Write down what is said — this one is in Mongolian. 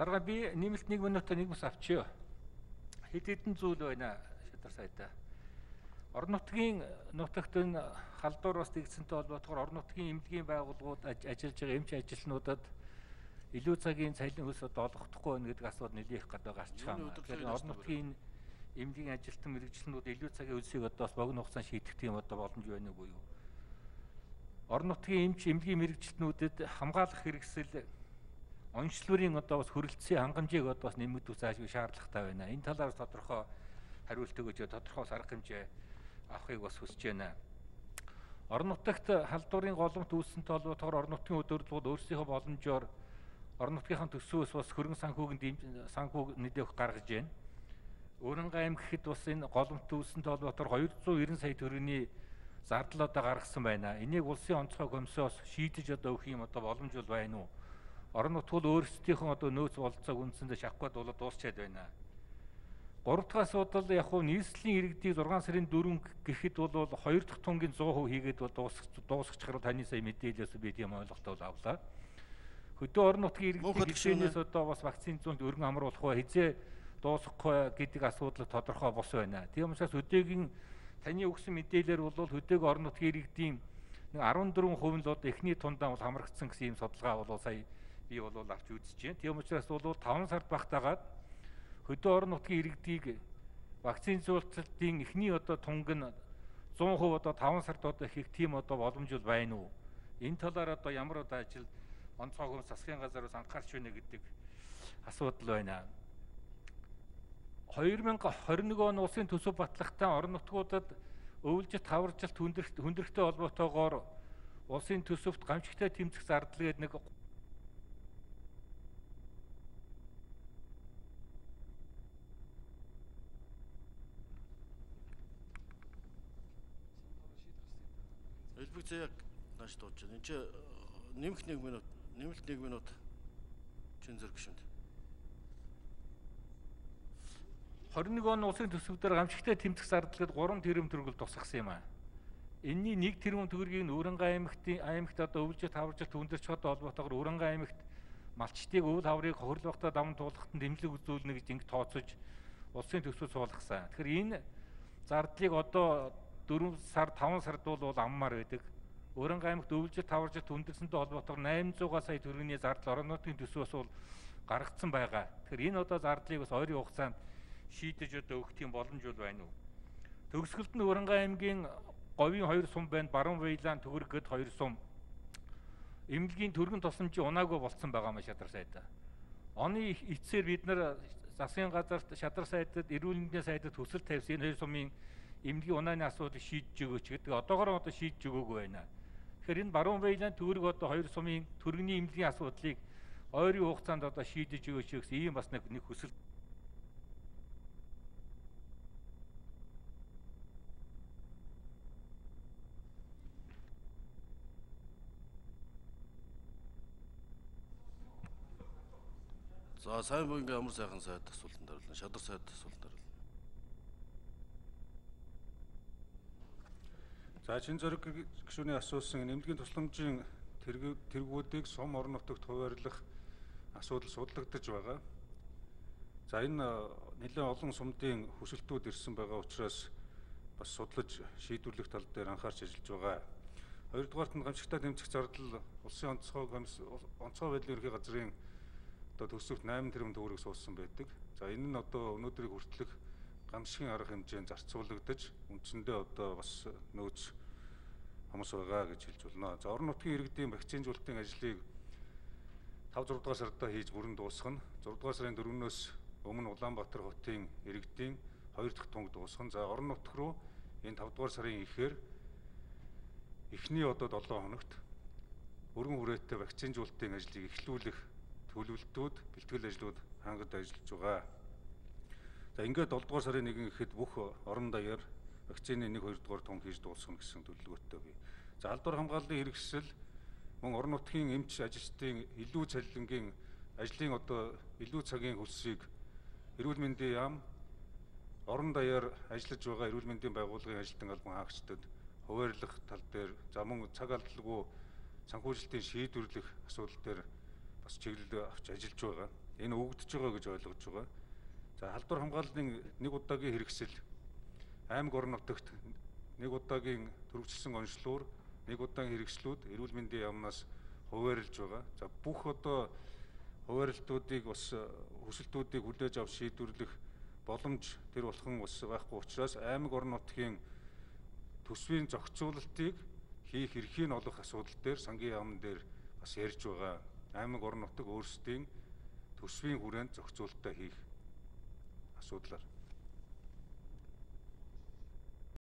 Дарга би нэмэлт 1 минутаа нэг бас авчиё. Хэд хэдэн зүйл байна шадар сайдаа. Орон нутгийн нутагт энэ халдвар бас тэгсэнтэй холбоотойгоор орон нутгийн эмнэлгийн байгууллагууд ажиллаж байгаа эмч ажилтнуудад илүү цагийн цалин хөлс олгохдохгүй байна гэдэг асуудал нэлээх гадаа гарч байгаа. Тэгэхээр орон нутгийн эмнэлгийн ажилтан мэрэгчлэнүүд илүү цагийн хөлсийг одоо бас богино хугацаанд шийдэх тийм одоо боломж байна уу юу? Орон нутгийн эмч эмнэлгийн мэрэгчлэнүүдэд хамгаалах хэрэгсэл онцлогын одоо бас хөрөлдсөн хангамжийг одоо бас нэмэгдүүлэх заашгүй шаардлагатай байна. Энэ талаар тодорхой хариулт өгөөж тодорхой арга хэмжээ авахыг бас хүсэж байна. Орон нутагт халдварын голомт үүсэнтэй холбоотойгоор орон нутгийн удирдлагууд өөрсдийнхөө боломжоор орон нутгийнхаа төсвөөс бас хөрөнгө санхүүгийн санхүү нэлээх гаргаж байна. Өөрөнгө аймаг гэхэд бас энэ голомт үүсэнтэй холбоотойгоор 290 сая төгрөгийн зардал одоо гаргасан байна. Энийг улсын онцгой комиссоос шийдэж одоо өгөх юм одоо боломж бол байна уу? Орон нутгууд өөрсдийнхөө одоо нөөц болцоог үндсэндээ шахахад бол дуусчаад байна. Гурав дахь асуудал яг хуу нийслэлийн иргэдийг 6 сарын 4 гэхэд бол 2 дахь тунгийн 100% хийгээд бол дуусах дуусгачихраа таны сая мэдээлэлээс би тийм ойлголтоо авлаа. Хөдөө орон нутгийн иргэдийн хэмжээнээс одоо бас вакцины зүүнд өргөн амруулах ба хизээ дуусгахгүй гэдэг асуудал тодорхой бос байна. Тийм учраас хөдөөгийн таны өгсөн мэдээлэлээр бол хөдөг орон нутгийн иргэдийн 14% нь л одоо эхний тундаа бол хамрагдсан гэсэн ийм судалгаа бол сая би бол авч үзэж байна. Тийм учраас бол 5 сард багтаагаад хөдөө орон нутгийн иргэдийг вакцины зуулцалтын эхний одоо тунг нь 100% одоо 5 сард одоо хийх тийм одоо боломж бол байна уу? Энэ талаар одоо ямар одоо ажил онцгой хүмүүс засгийн газараас анхаарч байна гэдэг асуудал байна. 2021 он улсын төсөв батлагтаа орон нутгуудад өвлжит таваржилт хүндрэлтэй холбоотойгоор улсын төсөвт гамшигтай тэмцэх зардал гээд нэг Хэлбэг яг нааш дууж байна. Энд чи э, нэмэх 1 минут, нэмэлт 1 минут чин зэрэг гүшүнд. 21 он улсын төсөвдөр гамшигтай тэмцэх зардлаад 3 тэрбум төгрөг тусгасан юм а. Энийний 1 тэрбум төгрөгийг Өрөнгө аймагтын аймагт одоо өвлжөт хаваржилт хүндэрч хот холбоотойгоор Өрөнгө аймагт малчтыг өвөл хаврыг хөрлөгтөө даван туулахад дэмжлэг үзүүлнэ гэж ингэ тооцож улсын төсвөд суулгасан. Тэгэхээр энэ зардлыг одоо 4 сар 5 сард бол аммаар байдаг. Өрөнгө аймагт өвлжид таваржид хүндэрсэнтэй холбоотойгоор 800 сая төгрөгийн зардал орон нутгийн төсвөөс бол гаргацсан байгаа. Тэгэхээр энэ одоо зардлыг бас ойрын хугацаанд шийдэж одоо өгөх тийм боломж бол байна уу? Төгсгөлд нь Өрөнгө аймгийн говийн хоёр сум байна. Баруун Вейлан төгөрг гэд хоёр сум. Эмнэлгийн төргөн тосомжийн унаагүй болцсон байгаа маа шадар сайдаа. Оны эцсээр бид нар засгийн газарт шадар сайдад, эрүүл мэндийн сайдад төсөл тавьсан энэ хоёр сумын эмнэлгийн унааны асуудлыг шийдэж өгөөч гэдэг одоогоор одоо шийдэж өгөөгүй байна. Тэгэхээр энэ баруун Баялан төгрөг одоо хоёр сумын төргний эмнэлгийн асуудлыг ойрын хугацаанд одоо шийдэж өгөөч гэсэн ийм бас нэг нэг хүсэл За сайн бүнгийн амар сайхан сайд асуултанд хариулна. Шадар сайд асуултанд За чин зориг гишүүний асуусан нэмэлгийн тусламжийн тэргүүдийг сум орон нутагт хуваарлах асуудал судлагдаж байгаа. За энэ нэлээд олон сумдын хүсэлтүүд ирсэн байгаа учраас бас судлаж шийдвэрлэх тал дээр анхаарч ажиллаж байгаа. Хоёрдугаарт нь гамшигтай тэмцэх зардал улсын онцгой онцгой байдлын ерхий газрын одоо төсөвт 8 тэрбум төгрөг суулсан байдаг. За энэ нь одоо өнөөдрийг хүртэлх гамшигын арга хэмжээнд зарцуулагдаж үндсэндээ одоо бас нөөц хүмүүс байгаа гэж хэлж болно. За орон нутгийн иргэдийн вакцинжуулалтын ажлыг 5 6 дугаар сарда хийж бүрэн дуусгана. 6 дугаар сарын 4-өөс өмнө Улаанбаатар хотын иргэдийн 2 дахь тунг дуусгана. За орон нутг руу энэ 5 дугаар сарын ихээр эхний одоо 7 хоногт өргөн хүрээтэй вакцинжуулалтын ажлыг эхлүүлэх төлөвлөлтүүд, бэлтгэл ажлууд хангад ажиллаж байгаа. За ингээд 7 дугаар сарын 1 гэхэд бүх орон даяар вакцины 1 2 дугаар тунг хийж дуусгана гэсэн төлөвлөгөөтэй бий. За албар хамгааллын хэрэгсэл мөн орон нутгийн эмч ажилчдын илүү цалингийн ажлын одоо илүү цагийн хөлсийг эрүүл мэндийн яам орон даяар ажиллаж байгаа эрүүл мэндийн байгууллагын ажилтан албан хаагчдад хуваарлах тал дээр за мөн цаг алдалгүй санхүүжилтийн шийдвэрлэх асуудал дээр бас чиглэл авч ажиллаж байгаа. энэ өгөгдөж байгаа гэж ойлгож байгаа. За халдвар хамгааллын нэг удаагийн хэрэгсэл аймаг орон нутагт нэг удаагийн төрөвчлсөн онцлогоор нэг удаагийн хэрэгслүүд эрүүл мэндийн яамнаас хуваарлж байгаа. За бүх одоо хуваарлтуудыг бас хүсэлтүүдийг хүлээж авч шийдвэрлэх боломж тэр болгон ус байхгүй учраас аймаг орон нутгийн төсвийн зохицуулалтыг хийх эрхийг олох асуудал дээр сангийн яамн дээр бас ярьж байгаа. Аймаг орон нутаг өөрсдийн төсвийн хүрээнд зохицуулалтаа хийх асуудлаар